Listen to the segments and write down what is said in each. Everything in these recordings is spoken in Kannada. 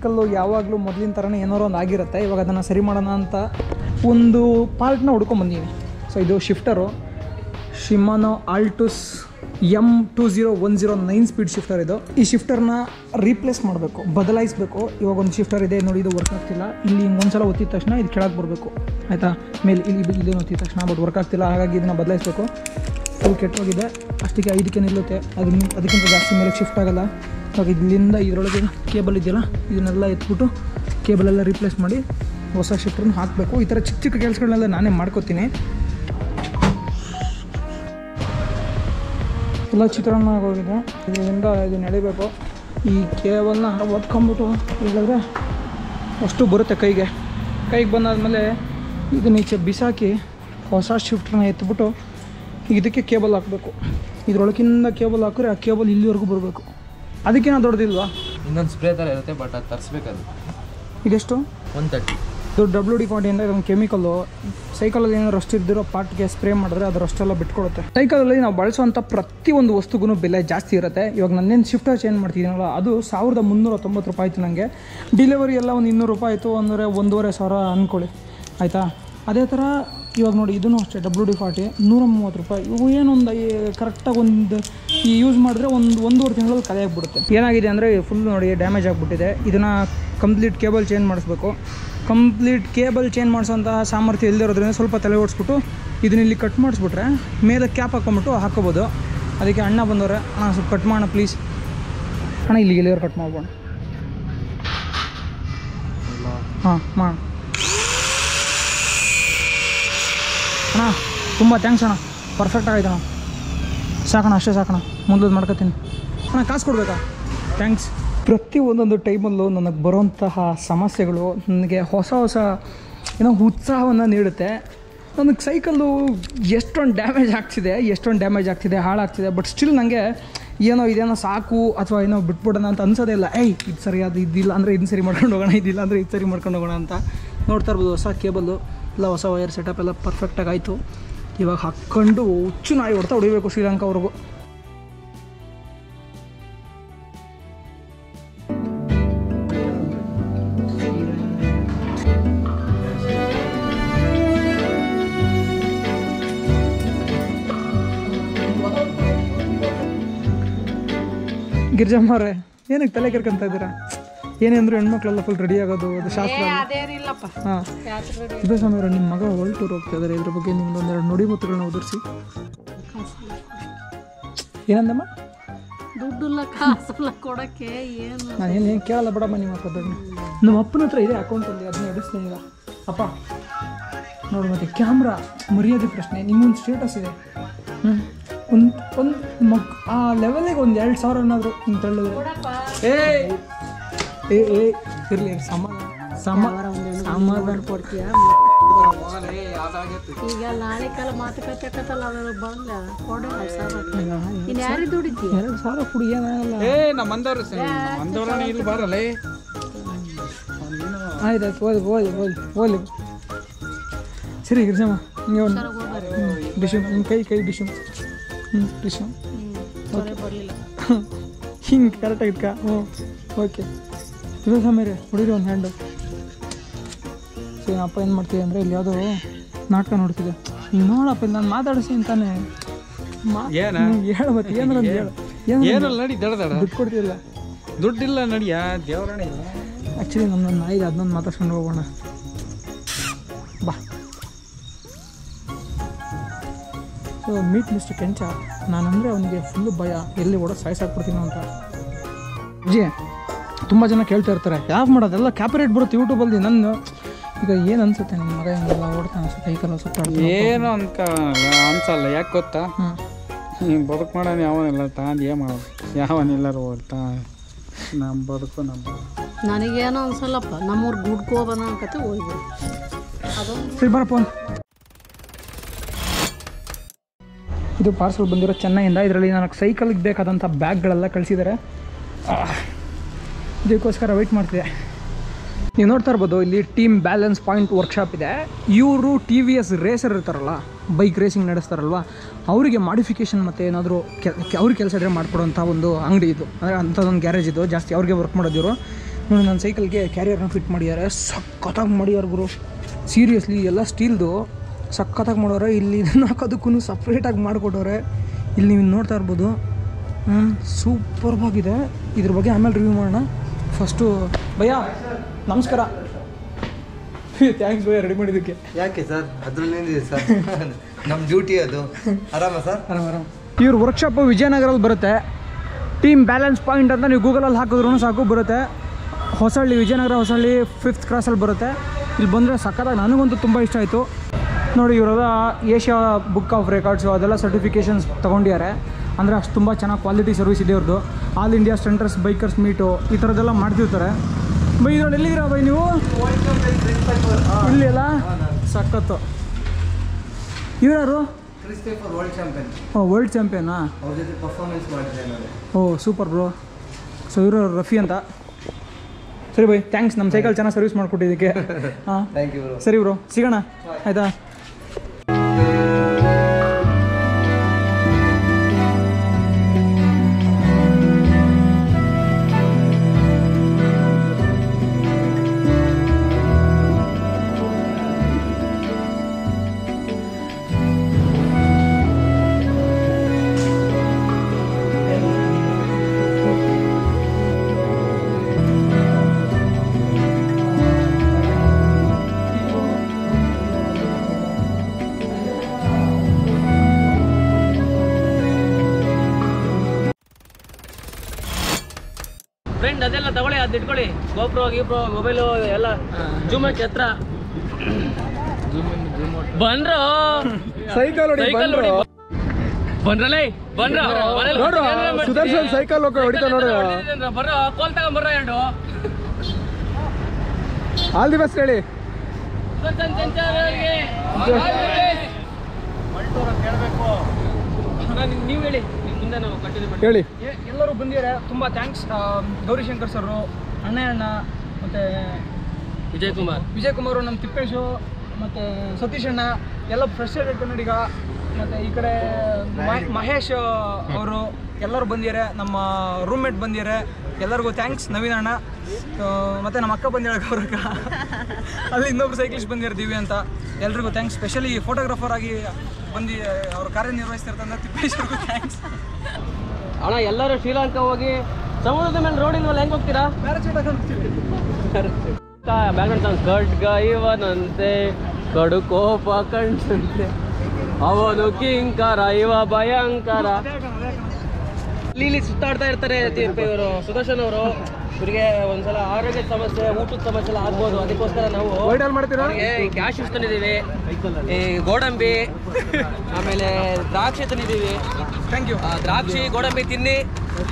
ಸೈಕಲ್ಲು ಯಾವಾಗಲೂ ಮೊದಲಿನ ಥರನೇ ಏನಾರೋ ಒಂದು ಆಗಿರುತ್ತೆ, ಇವಾಗ ಅದನ್ನು ಸರಿ ಮಾಡೋಣ ಅಂತ ಒಂದು ಪಾರ್ಟ್ನ ಹುಡ್ಕೊಂಬಂದಿದ್ದೀನಿ ಸೊ ಇದು shifter Shimano Altus M two zero one zero nine speed shifter ಇದು. ಈ ಶಿಫ್ಟರ್ನ ರೀಪ್ಲೇಸ್ ಮಾಡಬೇಕು, ಬದಲಾಯಿಸಬೇಕು. ಇವಾಗ ಒಂದು ಶಿಫ್ಟರ್ ಇದೆ, ನೋಡಿ ಇದು ವರ್ಕ್ ಆಗ್ತಿಲ್ಲ. ಇಲ್ಲಿ ಹಿಂಗೆ ಒಂದ್ಸಲ ಒತ್ತಿದ ತಕ್ಷಣ ಇದು ಕೆಳಗೆ ಬರಬೇಕು. ಆಯಿತಾ? ಮೇಲೆ ಇಲ್ಲಿ ಇದು ಇದೇನು ಒತ್ತಿದ ತಕ್ಷಣ ಬಟ್ ವರ್ಕ್ ಆಗ್ತಿಲ್ಲ, ಹಾಗಾಗಿ ಇದನ್ನು ಬದಲಾಯಿಸಬೇಕು. ಫುಲ್ ಕೆಟ್ಟೋಗಿದೆ ಅಷ್ಟಕ್ಕೆ ಐದಕ್ಕೆ ನಿಲ್ಲುತ್ತೆ. ಅದನ್ನ ಅದಕ್ಕಿಂತ ಜಾಸ್ತಿ ಮೇಲೆ ಶಿಫ್ಟ್ ಆಗಲ್ಲ. ಇವಾಗ ಇಲ್ಲಿಂದ ಇದರೊಳಗೆ ಕೇಬಲ್ ಇದೆಯಲ್ಲ, ಇದನ್ನೆಲ್ಲ ಎತ್ಬಿಟ್ಟು ಕೇಬಲೆಲ್ಲ ರೀಪ್ಲೇಸ್ ಮಾಡಿ ಹೊಸ ಶಿಫ್ಟ್ರನ್ನ ಹಾಕಬೇಕು. ಈ ಥರ ಚಿಕ್ಕ ಚಿಕ್ಕ ಕೆಲಸಗಳನ್ನೆಲ್ಲ ನಾನೇ ಮಾಡ್ಕೋತೀನಿ. ಎಲ್ಲ ಚಿತ್ರಾನ್ನ ಆಗೋಗಿದೆ. ಇದರಿಂದ ಇದು ಎಳಿಬೇಕು ಈ ಕೇಬಲ್ನ ಒತ್ಕೊಂಬಿಟ್ಟು ಹೇಳಿದ್ರೆ ಅಷ್ಟು ಬರುತ್ತೆ ಕೈಗೆ. ಕೈಗೆ ಬಂದಾದಮೇಲೆ ಇದನ್ನ ಈಚೆ ಬಿಸಾಕಿ ಹೊಸ ಶಿಫ್ಟನ್ನ ಎತ್ಬಿಟ್ಟು ಇದಕ್ಕೆ ಕೇಬಲ್ ಹಾಕಬೇಕು. ಇದ್ರೊಳಗಿಂದ ಕೇಬಲ್ ಹಾಕಿದ್ರೆ ಆ ಕೇಬಲ್ ಇಲ್ಲಿವರೆಗೂ ಬರಬೇಕು. ಅದಕ್ಕೇನೋ ದೊಡ್ಡದಿಲ್ವಾ? ಇನ್ನೊಂದು ಸ್ಪ್ರೇ ಥರ ಇರುತ್ತೆ ಬಟ್ ಅದು ತರಿಸ್ಬೇಕದು. ಇದೆಷ್ಟು? ಒನ್ ತರ್ಟಿ ಇದು ಡಬ್ಲ್ಯೂ ಡಿ ಫಾರ್ಟಿಯಿಂದ ಇದೊಂದು ಕೆಮಿಕಲ್ಲು ಸೈಕಲಲ್ಲಿ ಏನೋ ರಸ್ಟ್ ಇದ್ದಿರೋ ಪಾರ್ಟ್ಗೆ ಸ್ಪ್ರೇ ಮಾಡಿದ್ರೆ ಅದು ರಸ್ಟೆಲ್ಲ ಬಿಟ್ಕೊಡುತ್ತೆ. ಸೈಕಲಲ್ಲಿ ನಾವು ಬಳಸುವಂಥ ಪ್ರತಿಯೊಂದು ವಸ್ತುಗೂ ಬೆಲೆ ಜಾಸ್ತಿ ಇರುತ್ತೆ. ಇವಾಗ ನನ್ನೇನು ಶಿಫ್ಟರ್ ಚೇಂಜ್ ಮಾಡ್ತಿದ್ದೀನಲ್ಲ ಅದು ಸಾವಿರದ ಮುನ್ನೂರ ತೊಂಬತ್ತು ರೂಪಾಯಿ ಆಯಿತು ನನಗೆ ಡಿಲಿವರಿ ಎಲ್ಲ ಒಂದು ಇನ್ನೂರು ರೂಪಾಯಿ ಆಯಿತು ಅಂದರೆ ಒಂದೂವರೆ ಸಾವಿರ ಅಂದ್ಕೊಳ್ಳಿ ಆಯಿತಾ? ಅದೇ ಥರ ಇವಾಗ ನೋಡಿ ಇದೂ ಅಷ್ಟೇ ಡಬ್ಲ್ಯೂ ಡಿ ಫಾರ್ಟಿ ನೂರ ಮೂವತ್ತು ರೂಪಾಯಿ. ಇವು ಏನೊಂದು ಕರೆಕ್ಟಾಗಿ ಒಂದು ಈ ಯೂಸ್ ಮಾಡಿದ್ರೆ ಒಂದು ಒಂದೂವರೆ ತಿಂಗಳಲ್ಲಿ ಕಲೆ ಆಗಿಬಿಡುತ್ತೆ. ಏನಾಗಿದೆ ಅಂದರೆ ಫುಲ್ ನೋಡಿ ಡ್ಯಾಮೇಜ್ ಆಗಿಬಿಟ್ಟಿದೆ. ಇದನ್ನು ಕಂಪ್ಲೀಟ್ ಕೇಬಲ್ ಚೇಂಜ್ ಮಾಡಿಸ್ಬೇಕು. ಕಂಪ್ಲೀಟ್ ಕೇಬಲ್ ಚೇಂಜ್ ಮಾಡಿಸೋಂತಹ ಸಾಮರ್ಥ್ಯ ಇಲ್ಲದಿರೋದ್ರಿಂದ ಸ್ವಲ್ಪ ತಲೆ ಓಡಿಸ್ಬಿಟ್ಟು ಇದನ್ನ ಇಲ್ಲಿ ಕಟ್ ಮಾಡಿಸ್ಬಿಟ್ರೆ ಮೇಲೆ ಕ್ಯಾಪ್ ಹಾಕೊಂಬಿಟ್ಟು ಹಾಕೋಬೋದು. ಅದಕ್ಕೆ ಅಣ್ಣ ಬಂದವ್ರೆ ಅಣ್ಣ ಸ್ವಲ್ಪ ಕಟ್ ಮಾಡೋಣ ಪ್ಲೀಸ್ ಅಣ್ಣ ಇಲ್ಲಿ ಎಲ್ಲಿಯವ್ರು ಕಟ್ ಮಾಡ್ಬೋಣ. ಹಾಂ ಮಾಡೋಣ. ಅಣ್ಣ, ತುಂಬ ಥ್ಯಾಂಕ್ಸ್ ಅಣ್ಣ. ಪರ್ಫೆಕ್ಟ್ ಅಣ್ಣ. ಸಾಕಣ್ಣ, ಅಷ್ಟೇ ಸಾಕಣ್ಣ. ಮುಂದೆ ಮಾಡ್ಕೊತೀನಿ. ಅಣ್ಣ, ಕಾಸು ಕೊಡ್ಬೇಕಾ? ಥ್ಯಾಂಕ್ಸ್ ಪ್ರತಿ ಒಂದೊಂದು ಟೈಮಲ್ಲೂ ನನಗೆ ಬರುವಂತಹ ಸಮಸ್ಯೆಗಳು ನನಗೆ ಹೊಸ ಹೊಸ, ಏನೋ ಉತ್ಸಾಹವನ್ನು ನೀಡುತ್ತೆ. ನನಗೆ ಸೈಕಲ್ಲು ಎಷ್ಟೊಂದು ಡ್ಯಾಮೇಜ್ ಆಗ್ತಿದೆ, ಎಷ್ಟೊಂದು ಡ್ಯಾಮೇಜ್ ಆಗ್ತಿದೆ, ಹಾಳಾಗ್ತಿದೆ ಬಟ್ ಸ್ಟಿಲ್ ನನಗೆ ಏನೋ ಇದೇನೋ ಸಾಕು ಅಥವಾ ಏನೋ ಬಿಟ್ಬಿಡೋಣ ಅಂತ ಅನ್ಸೋದೇ ಇಲ್ಲ. ಏಯ್, ಇದು ಸರಿ ಅದು ಇದಿಲ್ಲ ಅಂದರೆ ಇದನ್ನ ಸರಿ ಮಾಡ್ಕೊಂಡು ಹೋಗೋಣ, ಇದಿಲ್ಲ ಅಂದರೆ ಇದು ಸರಿ ಮಾಡ್ಕೊಂಡು ಹೋಗೋಣ ಅಂತ ನೋಡ್ತಾ ಇರ್ಬೋದು ಹೊಸ ಕೇಬಲ್ಲು. ಎಲ್ಲ ಹೊಸ ವೈರ್ ಸೆಟಪ್ ಎಲ್ಲ ಪರ್ಫೆಕ್ಟಾಗಿ ಆಯಿತು. ಇವಾಗ ಹಾಕ್ಕೊಂಡು ಹುಚ್ಚು ನಾಯಿ ಹೊಡ್ತಾ ಹೊಡಿಬೇಕು ಶ್ರೀಲಂಕಾವ್ರಿಗೂ. ಗಿರ್ಜಮ್ಮವ್ರೆ ಏನಕ್ಕೆ ತಲೆ ಕೆರ್ಕೊಂತ ಇದ್ದೀರಾ? ಏನೇ ಅಂದ್ರು ಹೆಣ್ಮಕ್ಳೆಲ್ಲ ಫುಲ್ ರೆಡಿ ಆಗೋದು ಅದು ಶಾಸ್ತ್ರ ಅದೇನಿಲ್ಲಪ್ಪ ಹಾಂ. ಇದು ಸಮಯ ನಿಮ್ಮ ಮಗ ವರ್ಲ್ಡ್ ಟೂರ್ ಹೋಗ್ತಾ ಇದ್ದಾರೆ ಇದ್ರ ಬಗ್ಗೆ ನಿಮ್ದು ಒಂದೆರಡು ನುಡಿಮುತ್ತುಗಳನ್ನ ಉದುರಿಸಿ. ಏನಂದಮ್ಮ? ದುಡ್ಡುಲ್ಲ ಕಾಸಿಲ್ಲ ಕೊಡಕ್ಕೆ ಏನು? ನಾನು ಏನು ಏನು ಕೇಳಲ್ಲ ಬಿಡಮ್ಮ ನಿಮ್ಮ ಮಾತಾಡೋದು ನಮ್ಮ ಅಪ್ಪನ ಹತ್ರ ಇದೆ ಅಕೌಂಟಲ್ಲಿ ಅದನ್ನ ಎಡಿಸ್ತೀನಿ ಈಗ. ಅಪ್ಪ ನೋಡು ಮತ್ತೆ ಕ್ಯಾಮ್ರಾ ಮರ್ಯಾದೆ ಪ್ರಶ್ನೆ ನಿಮ್ಮೊಂದು ಸ್ಟೇಟಸ್ ಇದೆ. ಹ್ಞೂ ಒಂದು ಒಂದು ಮಗ್ ಆ ಲೆವೆಲಿಗೆ ಒಂದು ಎರಡು ಸಾವಿರ ಏನಾದರೂ ಹಿಂಗೆ ತಳ್ಳಿದ್ರೆ ಏ ಇರಲಿ ಸಮಾಧಾನ ಸಮ ಸಮಾಧಾನ ಕೊಡ್ತೀಯ ಈಗ ನಾಳೆ ಕಾಲ ಮಾತುಕತೆ ಆಕತ್ತಲ್ಲ ಅದ್ರ ಬಂದ ಕೊಡ ಸರ್ ಇನ್ನು ಯಾರಿಗೆ ದುಡಿತಿ ಎರಡು ಸಾವಿರ ಕುಡಿ ಏನಾಗಲ್ಲ ಏ ನಮ್ಮ ಮಂದವ್ರು ಮಂದವ್ರನ್ನ ಇಲ್ಲಿ ಬರಲ್ಲ ಆಯ್ತು ಆಯ್ತು ಓದಿ ಓದಿ ಓದಿ ಓದಿ ಸರಿ ಗಿರ್ಜಮ್ಮ ಹಿಂಗೆ ಒಂದು ಡಿಶು ನಿಮ್ಮ ಕೈ ಕೈ ಡಿಶು ಹ್ಞೂ ಡಿಶು ತೊರೆ ಬರಲಿಲ್ಲ ಹಿಂಗೆ ಕರೆಕ್ಟಾಗಿ ಇಟ್ಕ ಹ್ಞೂ ಓಕೆ ಇದು ಸಮೀರೆ ಹುಡುಗಿ ಒಂದು ಹ್ಯಾಂಡು ಸೊ ಅಪ್ಪ ಏನು ಮಾಡ್ತೀವಿ ಅಂದರೆ ಇಲ್ಲಿ ಯಾವುದೋ ನಾಟಕ ನೋಡ್ತಿದ್ದೆ. ಹಿಂಗೆ ನೋಡಪ್ಪ ಇಲ್ಲಿ ನಾನು ಮಾತಾಡಿಸಿ ಅಂತಾನೆ. ಮಾ ಏನ? ಹೇಳು ಮತ್ತೆ ಏನಾರ ಹೇಳು? ಏನು ಏನಲ್ಲ ನಡಿ ದಡ ದಡ. ದುಡ್ಡು ಕೊಡ್ತಿಲ್ಲ ದುಡ್ಡಿಲ್ಲ ನಡಿಯ ದೇವರಾಣಿ ಆ್ಯಕ್ಚುಲಿ ನನ್ನ ನಾಯಿಗೆ ಅದನ್ನೊಂದು ಮಾತಾಡ್ಸ್ಕೊಂಡು ಹೋಗೋಣ. ಬಾ. ಸೊ ಮೀಟ್ ಮಿಸ್ಟರ್ ಕೆಂಚ ನಾನಂದರೆ ಅವನಿಗೆ ಫುಲ್ಲು ಭಯ. ಎಲ್ಲಿ ಓಡೋ ಸಾಯಿಸಾಕ್ಬಿಡ್ತೀನೋ ಅಂತ. ಜಿ ತುಂಬ ಜನ ಕೇಳ್ತಾ ಇರ್ತಾರೆ ಯಾವ ಮಾಡೋದೆಲ್ಲ ಕ್ಯಾಪರೇಟ್ ಬರುತ್ತೆ ಯೂಟ್ಯೂಬಲ್ಲಿ ನನ್ನ ಈಗ ಏನು ಅನ್ಸುತ್ತೆ ನಿಮ್ಮ ಮಗ ಹಿಂಗೆಲ್ಲ ಅನ್ಸುತ್ತೆ ಸೈಕಲ್ ಸುತ್ತಾಡ್ತಾನೆ ಏನು ಅನ್ಕ ಅನ್ಸಲ್ಲ ಯಾಕೆ ಗೊತ್ತಾ? ಹ್ಞೂ ಹಿಂಗೆ ಬದುಕು ಮಾಡೋನು ಯಾವನಿಲ್ಲ ತಾಂದು ಏನು ಮಾಡೋದು ಯಾವನಿಲ್ಲಾರು ಓಡ್ತಾ? ನಮ್ಮ ಬದುಕು ನಮ್ಮ ನನಗೇನೋ ಅನ್ಸಲ್ಲಪ್ಪ ನಮ್ಮೂರು ಗುಡ್ಕೋ ಹೋಗೋಣ ಅನ್ಕತೆ ಅದೊಂದು ಸರಿ ಬರಪ್ಪ ಇದು ಪಾರ್ಸಲ್ ಬಂದಿರೋ ಚೆನ್ನೈಯಿಂದ ಇದರಲ್ಲಿ ನನಗೆ ಸೈಕಲ್ಗೆ ಬೇಕಾದಂಥ ಬ್ಯಾಗ್ಗಳೆಲ್ಲ ಕಳಿಸಿದ್ದಾರೆ ಇದಕ್ಕೋಸ್ಕರ ವೆಯ್ಟ್ ಮಾಡ್ತಿದೆ. ನೀವು ನೋಡ್ತಾ ಇರ್ಬೋದು, ಇಲ್ಲಿ ಟೀಮ್ ಬ್ಯಾಲೆನ್ಸ್ ಪಾಯಿಂಟ್ ವರ್ಕ್ಶಾಪ್ ಇದೆ. ಇವರು ಟಿ ವಿ ಎಸ್ ರೇಸರ್ ಇರ್ತಾರಲ್ಲ ಬೈಕ್ ರೇಸಿಂಗ್ ನಡೆಸ್ತಾರಲ್ವ, ಅವರಿಗೆ ಮಾಡಿಫಿಕೇಷನ್ ಮತ್ತು ಏನಾದರೂ ಕೆ ಅವ್ರಿಗೆ ಕೆಲಸ ಇದ್ರೆ ಮಾಡಿಕೊಡುವಂಥ ಒಂದು ಅಂಗಡಿ ಇದು. ಅಂದರೆ ಅಂಥದ್ದೊಂದು ಗ್ಯಾರೇಜ್ ಇದು, ಜಾಸ್ತಿ ಅವ್ರಿಗೆ ವರ್ಕ್ ಮಾಡೋದಿವರು ನೋಡಿ ನನ್ನ ಸೈಕಲ್ಗೆ ಕ್ಯಾರಿಯರ್ನ ಫಿಟ್ ಮಾಡಿದ್ದಾರೆ ಸಖತ್ತಾಗಿ ಮಾಡಿದ್ದಾರೆ ಗುರು. ಸೀರಿಯಸ್ಲಿ ಎಲ್ಲ ಸ್ಟೀಲ್ದು ಸಖತ್ತಾಗಿ ಮಾಡೋರೆ ಇಲ್ಲಿ ಇದನ್ನು ಹಾಕೋದಕ್ಕೂ ಸಪ್ರೇಟಾಗಿ ಮಾಡಿಕೊಟ್ಟವ್ರೆ. ಇಲ್ಲಿ ನೀವು ನೋಡ್ತಾ ಇರ್ಬೋದು. ಸೂಪರ್ವಾಗಿದೆ ಇದ್ರ ಬಗ್ಗೆ ಆಮೇಲೆ ರಿವ್ಯೂ ಮಾಡೋಣ. ಫಸ್ಟು ಭಯ್ಯ ನಮಸ್ಕಾರ. ಥ್ಯಾಂಕ್ಸ್ ಭಯ್ಯ ರೆಡಿ ಮಾಡಿದ್ದಕ್ಕೆ. ಯಾಕೆ ಸರ್? ಅದ್ರಲ್ಲೇನಿದೆ ಸರ್. ನಮ್ಮ ಡ್ಯೂಟಿ ಅದು. ಆರಾಮ ಸರ್? ಆರಾಮ ಆರಾಮ್. ಇವ್ರ ವರ್ಕ್ಶಾಪು ವಿಜಯನಗರಲ್ಲಿ ಬರುತ್ತೆ. ಟೀಮ್ ಬ್ಯಾಲೆನ್ಸ್ ಪಾಯಿಂಟ್ ಅಂತ ನೀವು ಗೂಗಲಲ್ಲಿ ಹಾಕಿದ್ರೂ ಸಾಕು ಬರುತ್ತೆ. ಹೊಸಳ್ಳಿ ವಿಜಯನಗರ ಹೊಸಳ್ಳಿ ಫಿಫ್ತ್ ಕ್ರಾಸಲ್ಲಿ ಬರುತ್ತೆ. ಇಲ್ಲಿ ಬಂದರೆ ಸಕ್ಕತ್ತಾಗಿ ನನಗಂತೂ ತುಂಬ ಇಷ್ಟ ಆಯಿತು. ನೋಡಿ ಇವರೆಲ್ಲ ಏಷ್ಯಾ ಬುಕ್ ಆಫ್ ರೆಕಾರ್ಡ್ಸು ಅದೆಲ್ಲ ಸರ್ಟಿಫಿಕೇಷನ್ಸ್ ತೊಗೊಂಡಿದ್ದಾರೆ. ಅಂದರೆ ಅಷ್ಟು ತುಂಬ ಚೆನ್ನಾಗಿ ಕ್ವಾಲಿಟಿ ಸರ್ವಿಸ್ ಇದೆ ಅವ್ರದ್ದು all India stunters bikers meet ಈ ಥರದ್ದೆಲ್ಲ ಮಾಡ್ತಿರ್ತಾರೆ. ಬೈ ಇದ್ರಲ್ಲಿ ಎಲ್ಲಿದ್ದೀರಾ ಬೈ ನೀವು? ಇಲ್ಲಿ ಅಲ್ಲ ಸಖತ್ತು. ಕ್ರಿಸ್ಟೇಫರ್ ವರ್ಲ್ಡ್ ಚಾಂಪಿಯನ್ ಓ ವರ್ಲ್ಡ್ ಚಾಂಪಿಯನಾ ಓ ಸೂಪರ್ ಬ್ರೋ ಸೊ ಇವರು ರಫಿ ಅಂತ. ಸರಿ ಬೈ ಥ್ಯಾಂಕ್ಸ್ ನಮ್ಮ ಸೈಕಲ್ ಚೆನ್ನಾಗಿ ಸರ್ವಿಸ್ ಮಾಡಿಕೊಟ್ಟಿದ್ದಕ್ಕೆ. ಹಾಂ. ಸರಿ ಬ್ರೋ ಸಿಗೋಣ. ಆಯಿತಾ? ಫ್ರೆಂಡ್ ಅದೆಲ್ಲ ತಗೊಳ್ಳಿ ಅದ್ ಇಟ್ಕೊಳ್ಳಿ. ಗೋಪ್ರೋ ಗೀಪ್ರೋ ಮೊಬೈಲು ಎಲ್ಲ. ಜೂಮ್ ಹತ್ರ ಬಂದ್ರು. ಸೈಕಲ್ ಹೊಡಿ ಸೈಕಲ್. ನೋಡಿ ಬಂದ್ರಲೇ? ಬಂದ್ರ. ನೋಡು, ಸುದರ್ಶನ್ ಸೈಕಲ್ ಹೊಡಿತಾ ನೋಡು. ಬರ್ರ ಕೋಲ್ ತಗೊಂಬರ್ರ ಎರಡು. ಆಲ್ ದಿ ಬೆಸ್ಟ್ ಹೇಳಿ. ನೀವು ಹೇಳಿ. ಮುಂದೆ ನಾವು ಕಂಟಿನ್ಯೂ ಹೇಳಿ. ಎಲ್ಲರೂ ಬಂದಿದ್ದಾರೆ. ತುಂಬ ಥ್ಯಾಂಕ್ಸ್ ಗೌರಿಶಂಕರ್ ಸರ್ ಅಣ್ಣಯ್ಯ ಅಣ್ಣ ಮತ್ತು ವಿಜಯ್ ಕುಮಾರ್ ವಿಜಯ್ ಕುಮಾರ್ ನಮ್ಮ ತಿಪ್ಪೇಶು ಮತ್ತು ಸತೀಶ್ ಅಣ್ಣ ಎಲ್ಲ ಫ್ರೆಶ್ ಕನ್ನಡಿಗ ಮತ್ತು ಈ ಕಡೆ ಮಹೇ- ಮಹೇಶ್ ಅವರು ಎಲ್ಲರೂ ಬಂದಿದ್ದಾರೆ. ನಮ್ಮ ರೂಮ್ಮೇಟ್ ಬಂದಿದ್ದಾರೆ. ಎಲ್ಲರಿಗೂ ಥ್ಯಾಂಕ್ಸ್ ನವೀನ್ ಅಣ್ಣ. ಮತ್ತೆ ನಮ್ಮ ಅಕ್ಕ ಬಂದಿದ್ದಾರೆ ಗೌರಕ್ಕ. ಅಲ್ಲಿ ಇನ್ನೊಬ್ರು ಸೈಕ್ಲಿಸ್ಟ್ ಬಂದಿರ್ತೀವಿ ದಿವ್ಯ ಅಂತ. ಎಲ್ರಿಗೂ ಥ್ಯಾಂಕ್ಸ್ ಸ್ಪೆಷಲಿ ಫೋಟೋಗ್ರಾಫರ್ ಆಗಿ ಬಂದು ಅವ್ರು ಕಾರ್ಯನಿರ್ವಹಿಸ್ತಿರ್ತಾರೆ ತಿಪ್ಪೇಶ್ ಅವ್ರಿಗೂ ಥ್ಯಾಂಕ್ಸ್ ಅಣ್ಣ, ಎಲ್ಲರೂ ಶ್ರೀಲಂಕಾ ಹೋಗಿ ಸಮುದ್ರದ ಮೇಲೆ ರೋಡ್ ಇಲ್ವಲ್ಲ, ಹೆಂಗ್ ಹೋಗ್ತೀರಾ? ಬ್ಯಾಕ್ಗ್ರೌಂಡ್ ಸಾಂಗ್ ಇವನಂತೆ ಕಡು ಕೋಪ ಕಣ್ಸಂತೆ ಅವನು ಕಿಂಕರ, ಇವ ಭಯಂಕರ. ಇಲ್ಲಿ ಸುತ್ತಾಡ್ತಾ ಇರ್ತಾರೆ ಇವರು, ಸುದರ್ಶನ್ ಅವರು. ಇವರಿಗೆ ಒಂದ್ಸಲ ಆರೋಗ್ಯ ಸಮಸ್ಯೆ ಊಟದ ಸಮಸ್ಯೆ ಎಲ್ಲ ಆಗ್ಬೋದು. ಅದಕ್ಕೋಸ್ಕರ ನಾವು ಅವ್ರಿಗೆ ಕ್ಯಾಶ್ ತಂದಿದ್ದೀವಿ. ಈ ಗೋಡಂಬಿ ಆಮೇಲೆ ದ್ರಾಕ್ಷಿ ತಂದಿದ್ದೀವಿ. ಥ್ಯಾಂಕ್ ಯು ದ್ರಾಕ್ಷಿ ಗೋಡಂಬಿ ತಿನ್ನಿ.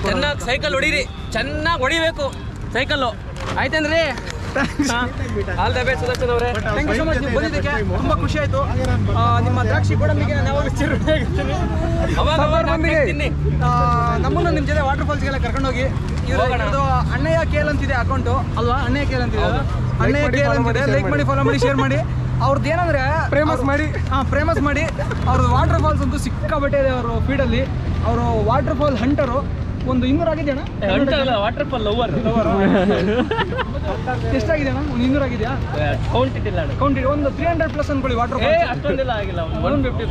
ಚೆನ್ನಾಗಿ ಸೈಕಲ್ ಹೊಡೀರಿ. ಚೆನ್ನಾಗಿ ಹೊಡಿಬೇಕು ಸೈಕಲ್ಲು ಆಯ್ತಂದ್ರಿ ಆಲ್ ದ ಬೆಸ್ಟ್ ಸುದರ್ಶನ್ ಅವರೇ. ಥ್ಯಾಂಕ್ ಯು ಸೊ ಮಚ್ ನೀವು ಬಂದಿದ್ದಕ್ಕೆ ತುಂಬ ಖುಷಿ ಆಯಿತು. ನಿಮ್ಮ ದ್ರಾಕ್ಷಿ ಗೋಡಂಬಿಗೆ ನಾವು ನಾಲ್ಕು ತಿನ್ನಿ. ನಮ್ಮನ್ನು ನಿಮ್ಮ ಜೊತೆ ವಾಟರ್ ಫಾಲ್ಸ್ಗೆಲ್ಲ ಕರ್ಕೊಂಡೋಗಿ ಅಣ್ಣಯ್ಯ ಕೇಲ್ ಅಂತಿದೆ ಅಕೌಂಟು ಅಲ್ವಾ? ಅಣ್ಣಯ್ಯ ಕೇಲ್ ಅಂತಿದೆ ಅಣ್ಣಯ್ಯ ಕೇಲ್ ಅಂತಿದೆ. ಲೈಕ್ ಮಾಡಿ ಫಾಲೋ ಮಾಡಿ ಶೇರ್ ಮಾಡಿ. ಅವ್ರದ್ದು ಏನಂದ್ರೆ ಪ್ರೇಮಸ್ ಮಾಡಿ. ಹಾ ಫೇಮಸ್ ಮಾಡಿ. ಅವ್ರದ್ದು ವಾಟರ್ ಫಾಲ್ಸ್ ಅಂತೂ ಸಿಕ್ಕಾಬಟ್ಟೆ ಇದೆ ಅವರು ಫೀಡಲ್ಲಿ ಅವರು ವಾಟರ್ ಫಾಲ್ ಹಂಟರು ಒಂದು ಇನ್ನೂರು ಆಗಿದೆ ಅಣ್ಣ? ವಾಟರ್ ಫಾಲ್ ಲವರ್ ಎಷ್ಟಾಗಿದೆ ಅಣ್ಣ? ಒಂದು ಇನ್ನೂರು ಆಗಿದೆಯಾ? ಕೌಂಟ್ ಇಟ್ಟಿಲ್ಲ ಅಣ್ಣ. ಇಟ್ಟು ಒಂದು ತ್ರೀ ಹಂಡ್ರೆಡ್ ಪ್ಲಸ್ ಅನ್ಕೊಳ್ಳಿ ವಾಟರ್ ಅಷ್ಟೊಂದಿಲ್ಲ ಆಗಿಲ್ಲ ಒನ್ ಫಿಫ್ಟಿ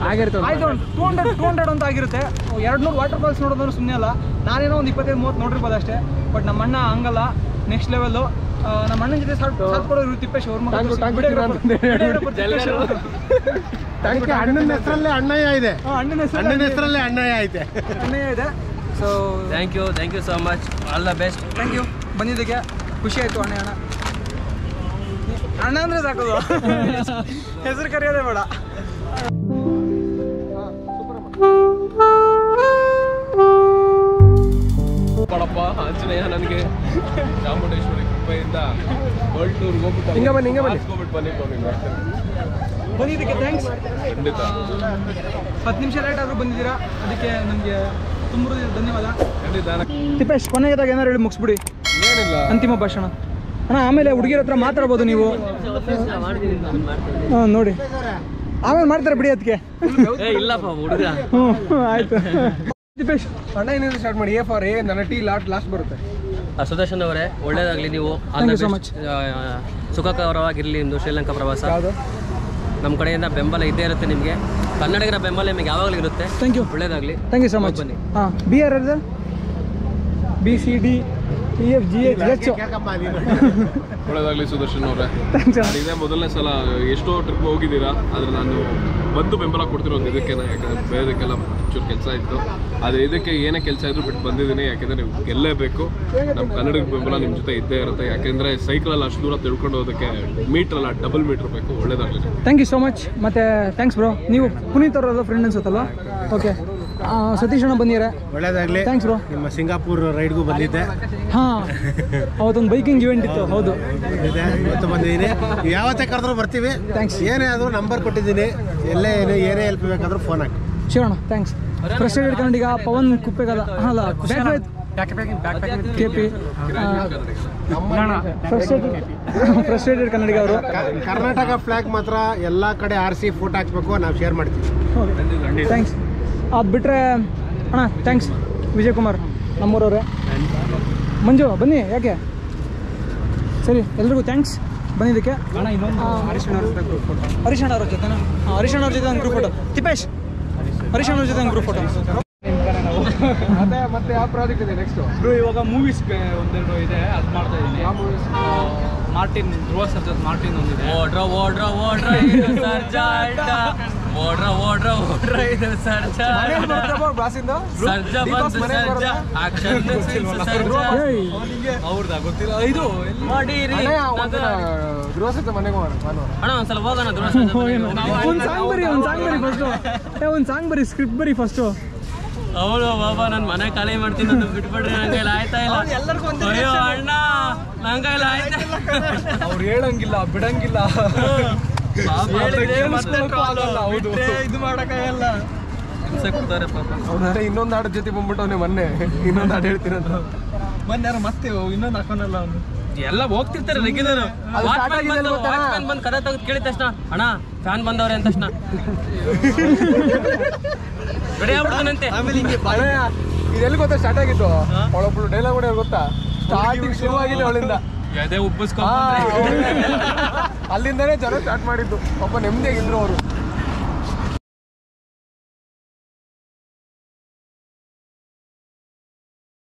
ಆಯ್ತು ಟೂ ಹಂಡ್ರೆಡ್ ಟೂ ಹಂಡ್ರೆಡ್ ಅಂತ ಆಗಿರುತ್ತೆ. ಎರಡು ನೂರು ವಾಟರ್ ಫಾಲ್ಸ್ ನೋಡೋದು ಸುಮ್ಮನೆ ಅಲ್ಲ. ನಾನೇನೋ ಒಂದು ಇಪ್ಪತ್ತೈದು ಮೂವತ್ತು ನೋಡಿರ್ಬೋದು ಅಷ್ಟೇ. ಬಟ್ ನಮ್ಮ ಅಣ್ಣ ಹಂಗಲ್ಲ ನೆಕ್ಸ್ಟ್ ಲೆವೆಲ್ಲು ನಮ್ಮ ಅಣ್ಣನ ಜೊತೆ ಸಾಥ್ ಸಾಥ್ ಕೊಡೋರು ತಿಪ್ಪೇಶ್ ಅವ್ರ ಮಗ ಅಣ್ಣನ ಹೆಸರಲ್ಲೇ ಅಣ್ಣಯ್ಯ ಇದೆ. ಅಣ್ಣನ ಅಣ್ಣನ ಹೆಸರಲ್ಲೇ ಅಣ್ಣಯ್ಯ ಐತೆ ಅಣ್ಣಯ್ಯ ಇದೆ. So thank you thank you so much all the best thank you ಬಂದಿದ್ದಕ್ಕೆ ಖುಷಿ ಆಯಿತು ಅಣ್ಣ ಅಣ್ಣ. ಅಣ್ಣ ಅಂದರೆ ಸಾಕೋದು ಹೆಸರು ಕರೆಯೋದೇ ಬೇಡ. ಬಡಪ್ಪ ಆಂಜನೇಯ ನನಗೆ. ಚಾಮುಂಡೇಶ್ವರಿ ಕೃಪೆಯಿಂದ ವರ್ಲ್ಡ್ ಟೂರ್ಗೆ ಹೋಗ್ಬಿಟ್ಟು ಹಿಂಗೆ ಬನ್ನಿ, ಹಿಂಗೆ ಬನ್ನಿ. ಹೋಗ್ಬಿಟ್ಟು ಬನ್ನಿ ಬಂದಿದ್ದಕ್ಕೆ ಥ್ಯಾಂಕ್ಸ್ ಖಂಡಿತ. ಹತ್ತು ನಿಮಿಷ ಲೇಟ್ ಆದರೂ ಬಂದಿದ್ದೀರಾ? ಅದಕ್ಕೆ ನಮಗೆ ತುಂಬ ಧನ್ಯವಾದ. ಖಂಡಿತ ತಿಪ್ಪೇಶ್ ಕೊನೆಗೆದಾಗ ಏನಾರು ಹೇಳಿ ಮುಗಿಸ್ಬಿಡಿ. ಏನಿಲ್ಲ. ಅಂತಿಮ ಭಾಷಣ. ಅಣ್ಣ ಆಮೇಲೆ ಹುಡುಗಿರ ಹತ್ರ ಮಾತಾಡ್ಬೋದು ನೀವು. ಹಾಂ ನೋಡಿ. ಆಮೇಲೆ ಮಾಡ್ತಾರೆ ಬಿಡಿ ಅದಕ್ಕೆ. ಏ ಇಲ್ಲಪ್ಪ ಹುಡುಗ. ಹ್ಞೂ ಆಯ್ತು. ದೀಪೇಶ್ ಅಣ್ಣ ಏನಿದೆ ಸ್ಟಾರ್ಟ್ ಮಾಡಿ. ಎ ಫಾರ್ ಎ ನನ್ನ ಟೀ ಲಾಟ್ ಲಾಸ್ಟ್ ಬರುತ್ತೆ. ಆ, ಸುದರ್ಶನ್ ಅವರೇ ಒಳ್ಳೇದಾಗಲಿ ನೀವು. ಸುಖಕರವಾಗಿರ್ಲಿ ನಿಮ್ಮದು ಶ್ರೀಲಂಕಾ ಪ್ರವಾಸ. ನಮ್ಮ ಕಡೆಯಿಂದ ಬೆಂಬಲ ಇದ್ದೇ ಇರುತ್ತೆ ನಿಮಗೆ. ಕನ್ನಡಿಗರ ಬೆಂಬಲ ನಿಮಗೆ ಯಾವಾಗಲೂ ಇರುತ್ತೆ. ಥ್ಯಾಂಕ್ ಯು ಒಳ್ಳೇದಾಗಲಿ. ಥ್ಯಾಂಕ್ ಯು ಸೊ ಮಚ್ ಬನ್ನಿ. ಹಾಂ B R B C D E F G H H ಒಳ್ಳೇದಾಗ್ಲಿ ಸುದರ್ಶನ್ ಅವರೇ. ಇದೇ ಮೊದಲನೇ ಸಲ ಎಷ್ಟೋ ಟ್ರಿಪ್ ಹೋಗಿದ್ದೀರಾ ಆದ್ರೆ ನಾನು ಬಂದು ಬೆಂಬಲ ಕೊಡ್ತಿರೋದು ಇದಕ್ಕೆ ಯಾಕಂದ್ರೆ ಬೇರೆದಕ್ಕೆಲ್ಲ ಚೂರು ಕೆಲಸ ಇತ್ತು. ಆದರೆ ಇದಕ್ಕೆ ಏನೇ ಕೆಲಸ ಇದ್ರು ಬಿಟ್ಟು ಬಂದಿದ್ದೀನಿ ಯಾಕೆಂದರೆ ನೀವು ಗೆಲ್ಲೇಬೇಕು. ನಮ್ಮ ಕನ್ನಡದ ಬೆಂಬಲ ನಿಮ್ಮ ಜೊತೆ ಇದ್ದೇ ಇರುತ್ತೆ. ಯಾಕಂದ್ರೆ ಸೈಕಲ್ ಅಲ್ಲಿ ಅಷ್ಟು ದೂರ ತಿಳ್ಕೊಂಡು ಹೋಗೋದಕ್ಕೆ ಮೀಟ್ರ್ ಅಲ್ಲ ಡಬಲ್ ಮೀಟ್ರ್ ಬೇಕು ಒಳ್ಳೇದಾಗಲಿ. ಥ್ಯಾಂಕ್ ಯು ಸೋ ಮಚ್ ಮತ್ತೆ ಥ್ಯಾಂಕ್ಸ್ ಬ್ರೋ ನೀವು ಪುನೀತ್ ಅವರಲ್ಲ ಫ್ರೆಂಡ್ ಅನ್ಸುತ್ತಲ್ಲ ಓಕೆ ಸತೀಶ್ ಅಣ್ಣ ಬಂದಿದ್ದಾರೆ. ಒಳ್ಳೇದಾಗ್ಲಿ. ಥ್ಯಾಂಕ್ಸ್ ಬ್ರೋ ನಿಮ್ಮ ಸಿಂಗಾಪುರ್ ರೈಡ್ಗೂ ಬಂದಿದ್ದೆ. ಹಾಂ ಅವತ್ತೊಂದು ಬೈಕಿಂಗ್ ಇವೆಂಟ್ ಇತ್ತು ಹೌದು. ಬಂದಿದ್ದೆ ಇವತ್ತು ಬಂದಿದ್ದೀನಿ. ಯಾವತ್ತೇ ಕರೆದ್ರು ಬರ್ತೀವಿ. ಥ್ಯಾಂಕ್ಸ್ ಏನೇ ಆದರೂ ನಂಬರ್ ಕೊಟ್ಟಿದ್ದೀನಿ. ಎಲ್ಲೇ ಏನೇ ಏನೇ ಹೆಲ್ಪ್ ಬೇಕಾದ್ರೂ ಫೋನ್ ಹಾಕಿ. ಶಿವಣ್ಣ ಥ್ಯಾಂಕ್ಸ್ ಫ್ರೆಶ್ ಕನ್ನಡಿಗ ಪವನ್ ಕುಪ್ಪೆಗಲ ಅಲ್ಲ ಕೆ ಪಿ ಫ್ರಸ್ಟ್ರೇಟೆಡ್ ಕನ್ನಡಿಗ ಅವರು. ಕರ್ನಾಟಕ ಫ್ಲಾಗ್ ಮಾತ್ರ ಎಲ್ಲ ಕಡೆ ಆರ್ಸಿ ಫೋಟೋ ಹಾಕ್ಬೇಕು ನಾವು ಶೇರ್ ಮಾಡ್ತೀವಿ. ಥ್ಯಾಂಕ್ಸ್ ಅದು ಬಿಟ್ಟರೆ ಅಣ್ಣ ಥ್ಯಾಂಕ್ಸ್ ವಿಜಯ್ ಕುಮಾರ್ ನಮ್ಮೂರವ್ರೆ. ಮಂಜು ಬನ್ನಿ ಯಾಕೆ? ಸರಿ ಎಲ್ರಿಗೂ ಥ್ಯಾಂಕ್ಸ್ ಬಂದಿದ್ದಕ್ಕೆ ಹರೀಶ್ ಅಣ್ಣ ಅವ್ರ ಜೊತೆ ಹರೀಶ್ ಅಣ್ಣ ಅವ್ರ ಜೊತೆ ಒಂದು ಗ್ರೂಪ್ ಫೋಟೋ ತಿಪೇಶ್ ಹರೀಶ್ ಅಣ್ಣ ಅವ್ರ ಜೊತೆ ಒಂದು ಗ್ರೂಪ್ ಫೋಟೋ ಮತ್ತೆ ಮತ್ತೆ ಯಾವ ಪ್ರಾಜೆಕ್ಟ್ ಇದೆ ನೆಕ್ಸ್ಟ್ ಬ್ರೋ ಇವಾಗ ಮೂವೀಸ್ಗೆ ಒಂದೆರಡು ಇದೆ ಅದು ಮಾಡ್ತಾ ಇದ್ದೀನಿ ಮಾರ್ಟಿನ್ ಧ್ರುವ ಸರ್ಜತ್ ಮಾರ್ಟಿನ್ ಒಂದಿದೆ. ಓಡ್ರ ಓಡ್ರ ಓಡ್ರ ಸರ್ಜಾ ಓಡ್ರ ಓಡ್ರ ಓಡ್ರ ಇದು ಸರ್ಜ. ಸರ್ಜ ಆಕ್ಷನ್ ಗೊತ್ತಿಲ್ಲ. ಇದು ಮಾಡಿರಿ ಗೃಹಸತೆ ಮನೆಗೆ ಅಣ್ಣ ಒಂದ್ಸಲ ಹೋಗೋಣ ಒಂದು ಸಾಂಗ್ ಬರಿ ಒಂದು ಸಾಂಗ್ ಬರಿ ಫಸ್ಟು ಏ ಒಂದು ಸಾಂಗ್ ಬರಿ ಸ್ಕ್ರಿಪ್ಟ್ ಬರಿ ಫಸ್ಟು ಹೌದು ಬಾಬಾ ನಾನು ಮನೆ ಖಾಲಿ ಮಾಡ್ತೀನಿ ಅಂತ ಬಿಟ್ಬಿಡ್ರಿ ನಂಗೆ ಕೈಲಿ ಆಯ್ತಾ ಇಲ್ಲ. ಅಯ್ಯೋ ಅಣ್ಣ ನಂಗೆ ಕೈಲಿ ಆಯ್ತಾ ಅವ್ರು ಹೇಳಂಗಿಲ್ಲ ಬಿಡಂಗಿಲ್ಲ. ಇದು ಮಾಡಕ್ಕಾಗಲ್ಲ. ಹಿಂಸೆ ಕೊಡ್ತಾರೆ ಪಾಪ. ಮತ್ತೆ ಇನ್ನೊಂದು ಹಾಡು ಜೊತೆ ಬಂದ್ಬಿಟ್ಟವನೇ ಮೊನ್ನೆ. ಇನ್ನೊಂದು ಹಾಡು ಹೇಳ್ತೀನಿ ಅಂತ ಮೊನ್ನೆ ಯಾರು ಮತ್ತೆ ಇನ್ನೊಂದು ಹಾಕೋನಲ್ಲ ಅವನು. ಎಲ್ಲ ಹೋಗ್ತಿರ್ತಾರೆ ರೆಗ್ಯುಲರ್ ಬಂದ್ ಬಂದು ಕರೆ ತೆಗೆದು ಕೇಳಿದ ತಕ್ಷಣ ಅಣ್ಣ ಫ್ಯಾನ್ ಬಂದವ್ರೆ ಅಂತ ತಕ್ಷಣ. ರೆಡಿ ಆಗ್ಬಿಡ್ತಾನಂತೆ ಇದು ಎಲ್ಲಿ ಗೊತ್ತಾ ಸ್ಟಾರ್ಟ್ ಆಗಿತ್ತು ಅವಳೊಬ್ಳು ಡೈಲಾಗ್ ಕೂಡ ಗೊತ್ತಾ? ಸ್ಟಾರ್ಟಿಂಗ್ ಶುರುವಾಗಿದೆ ಅವಳಿಂದ. ಎದೆ ಉಬ್ಬಿಸ್ಕೊಂಡು ಅಲ್ಲಿಂದನೇ ಜನ ಸ್ಟಾರ್ಟ್ ಮಾಡಿದ್ದು. ಪಾಪ ನೆಮ್ಮದಿಯಾಗಿದ್ರು ಅವರು